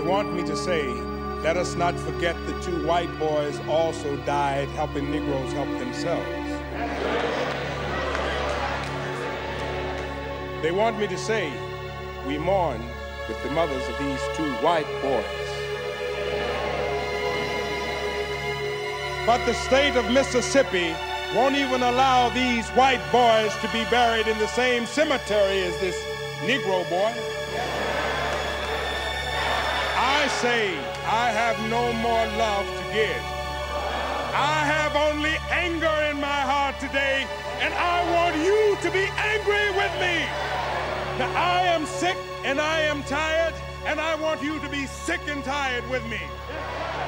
want me to say, let us not forget the two white boys also died helping Negroes help themselves. They want me to say, we mourn with the mothers of these two white boys. But the state of Mississippi won't even allow these white boys to be buried in the same cemetery as this Negro boy. Say I have no more love to give. I have only anger in my heart today, and I want you to be angry with me. Now, I am sick and I am tired, and I want you to be sick and tired with me.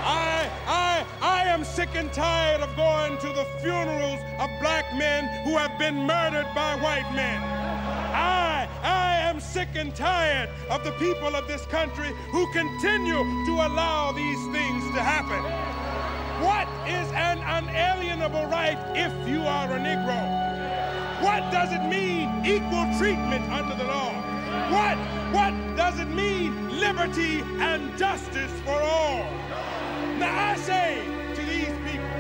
I, I, I am sick and tired of going to the funerals of black men who have been murdered by white men. I, I am sick and tired of the people of this country who continue to allow these things to happen. What is an unalienable right if you are a Negro? What does it mean equal treatment under the law? What, what does it mean liberty and justice for all? Now I say to these people,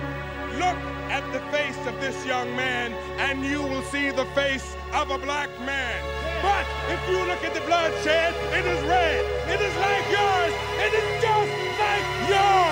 look at the face of this young man and you will see the face of a black man. But if you look at the bloodshed, it is red. It is like yours. It is just like yours.